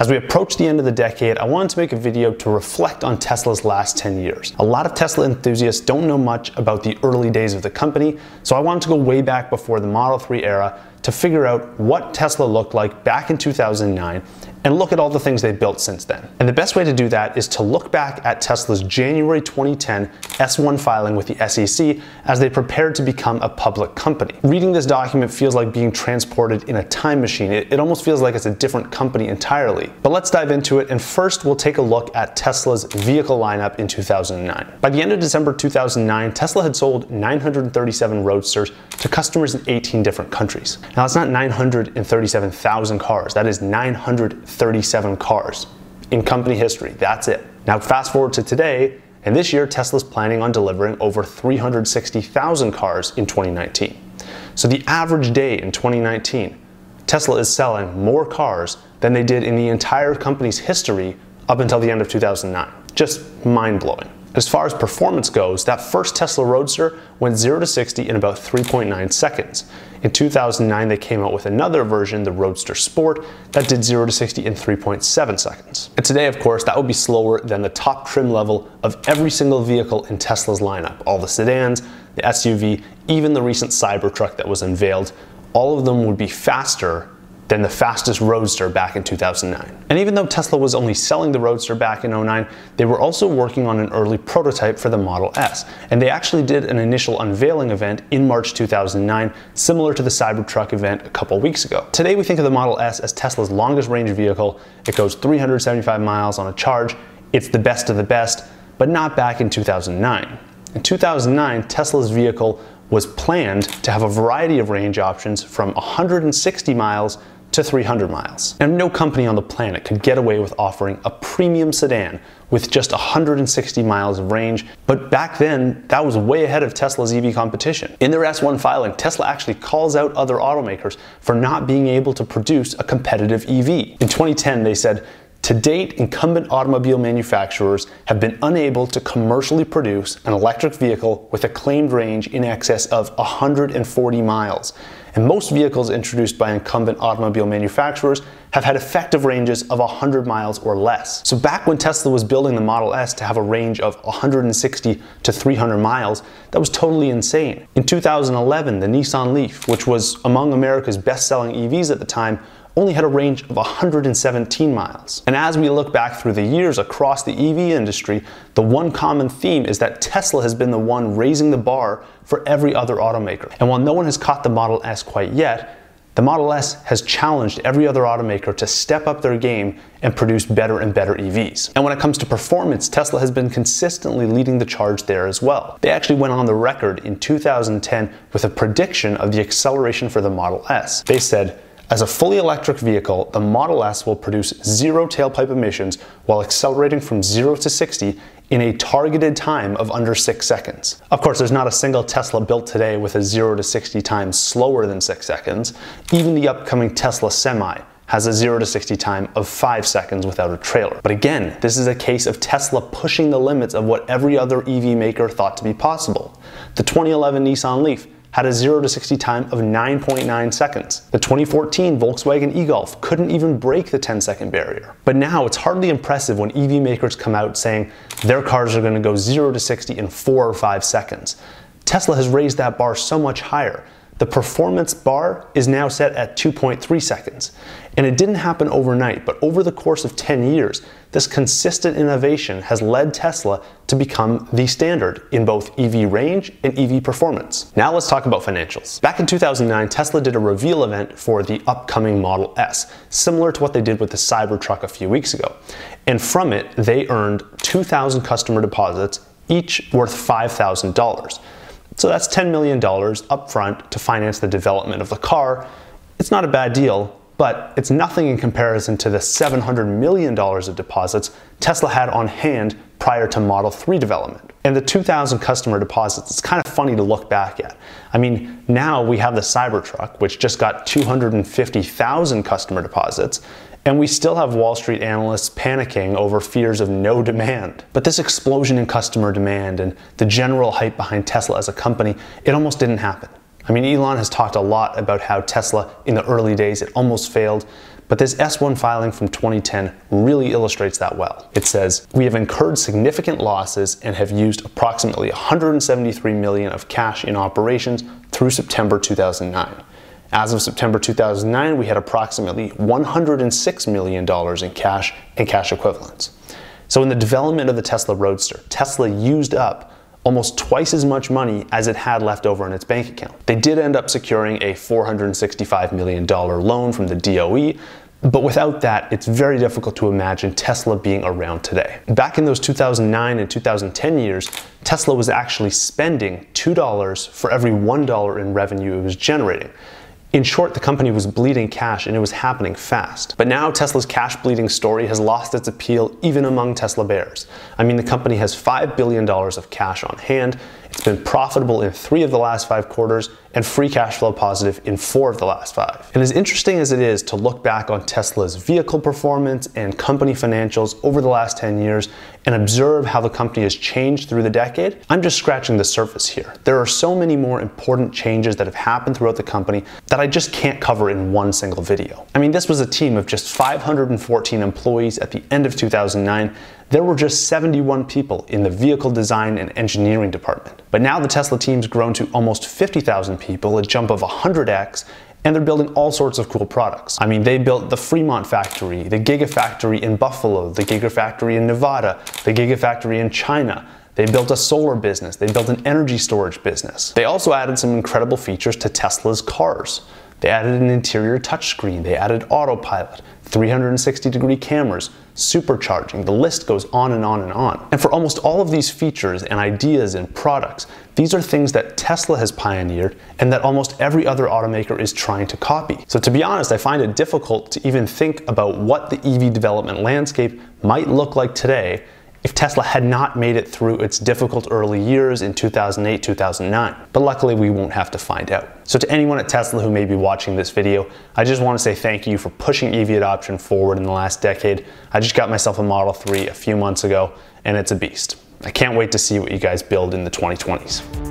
As we approach the end of the decade, I wanted to make a video to reflect on Tesla's last 10 years. A lot of Tesla enthusiasts don't know much about the early days of the company, so I wanted to go way back before the Model 3 era to figure out what Tesla looked like back in 2009 and look at all the things they've built since then. And the best way to do that is to look back at Tesla's January 2010 S1 filing with the SEC as they prepared to become a public company. Reading this document feels like being transported in a time machine. It, it almost feels like it's a different company entirely. But let's dive into it, and first we'll take a look at Tesla's vehicle lineup in 2009. By the end of December 2009, Tesla had sold 937 Roadsters to customers in 18 different countries. Now, it's not 937,000 cars, that is 937 cars in company history. That's it. Now, fast forward to today, and this year, Tesla's planning on delivering over 360,000 cars in 2019. So, the average day in 2019, Tesla is selling more cars than they did in the entire company's history up until the end of 2009. Just mind blowing. As far as performance goes, that first Tesla Roadster went 0 to 60 in about 3.9 seconds. In 2009, they came out with another version, the Roadster Sport, that did 0 to 60 in 3.7 seconds. And today, of course, that would be slower than the top trim level of every single vehicle in Tesla's lineup. All the sedans, the SUV, even the recent Cybertruck that was unveiled, all of them would be faster than the fastest Roadster back in 2009. And even though Tesla was only selling the Roadster back in 09, they were also working on an early prototype for the Model S. And they actually did an initial unveiling event in March 2009, similar to the Cybertruck event a couple weeks ago. Today we think of the Model S as Tesla's longest range vehicle. It goes 375 miles on a charge. It's the best of the best, but not back in 2009. In 2009, Tesla's vehicle was planned to have a variety of range options from 160 miles to 300 miles. And no company on the planet could get away with offering a premium sedan with just 160 miles of range, but back then, that was way ahead of Tesla's EV competition. In their S1 filing, Tesla actually calls out other automakers for not being able to produce a competitive EV. In 2010, they said, to date, incumbent automobile manufacturers have been unable to commercially produce an electric vehicle with a claimed range in excess of 140 miles. And most vehicles introduced by incumbent automobile manufacturers have had effective ranges of 100 miles or less. So back when Tesla was building the Model S to have a range of 160 to 300 miles, that was totally insane. In 2011, the Nissan Leaf, which was among America's best-selling EVs at the time, only had a range of 117 miles. And as we look back through the years across the EV industry, the one common theme is that Tesla has been the one raising the bar for every other automaker. And while no one has caught the Model S quite yet, the Model S has challenged every other automaker to step up their game and produce better and better EVs. And when it comes to performance, Tesla has been consistently leading the charge there as well. They actually went on the record in 2010 with a prediction of the acceleration for the Model S. They said, as a fully electric vehicle, the Model S will produce zero tailpipe emissions while accelerating from 0 to 60 in a targeted time of under 6 seconds. Of course, there's not a single Tesla built today with a 0 to 60 time slower than 6 seconds. Even the upcoming Tesla Semi has a 0 to 60 time of 5 seconds without a trailer. But again, this is a case of Tesla pushing the limits of what every other EV maker thought to be possible. The 2011 Nissan Leaf had a 0 to 60 time of 9.9 seconds. The 2014 Volkswagen e-Golf couldn't even break the 10 second barrier. But now it's hardly impressive when EV makers come out saying their cars are going to go 0 to 60 in 4 or 5 seconds. Tesla has raised that bar so much higher the performance bar is now set at 2.3 seconds. And it didn't happen overnight, but over the course of 10 years, this consistent innovation has led Tesla to become the standard in both EV range and EV performance. Now let's talk about financials. Back in 2009, Tesla did a reveal event for the upcoming Model S, similar to what they did with the Cybertruck a few weeks ago. And from it, they earned 2,000 customer deposits, each worth $5,000. So that's $10 million upfront to finance the development of the car. It's not a bad deal, but it's nothing in comparison to the $700 million of deposits Tesla had on hand prior to Model 3 development. And the 2,000 customer deposits, it's kind of funny to look back at. I mean, now we have the Cybertruck, which just got 250,000 customer deposits, and we still have Wall Street analysts panicking over fears of no demand. But this explosion in customer demand and the general hype behind Tesla as a company, it almost didn't happen. I mean, Elon has talked a lot about how Tesla in the early days, it almost failed, but this S1 filing from 2010 really illustrates that well. It says, we have incurred significant losses and have used approximately 173 million of cash in operations through September 2009. As of September 2009, we had approximately $106 million in cash and cash equivalents. So in the development of the Tesla Roadster, Tesla used up almost twice as much money as it had left over in its bank account. They did end up securing a $465 million loan from the DOE, but without that, it's very difficult to imagine Tesla being around today. Back in those 2009 and 2010 years, Tesla was actually spending $2 for every $1 in revenue it was generating. In short, the company was bleeding cash and it was happening fast. But now Tesla's cash bleeding story has lost its appeal even among Tesla bears. I mean, the company has $5 billion of cash on hand, it's been profitable in three of the last five quarters and free cash flow positive in four of the last five. And as interesting as it is to look back on Tesla's vehicle performance and company financials over the last 10 years and observe how the company has changed through the decade, I'm just scratching the surface here. There are so many more important changes that have happened throughout the company that I just can't cover in one single video. I mean, this was a team of just 514 employees at the end of 2009 there were just 71 people in the vehicle design and engineering department. But now the Tesla team's grown to almost 50,000 people, a jump of 100x, and they're building all sorts of cool products. I mean, they built the Fremont factory, the Gigafactory in Buffalo, the Gigafactory in Nevada, the Gigafactory in China. They built a solar business, they built an energy storage business. They also added some incredible features to Tesla's cars. They added an interior touchscreen, they added autopilot, 360 degree cameras, supercharging, the list goes on and on and on. And for almost all of these features and ideas and products, these are things that Tesla has pioneered and that almost every other automaker is trying to copy. So to be honest, I find it difficult to even think about what the EV development landscape might look like today if Tesla had not made it through its difficult early years in 2008, 2009. But luckily we won't have to find out. So to anyone at Tesla who may be watching this video, I just want to say thank you for pushing EV adoption forward in the last decade. I just got myself a Model 3 a few months ago and it's a beast. I can't wait to see what you guys build in the 2020s.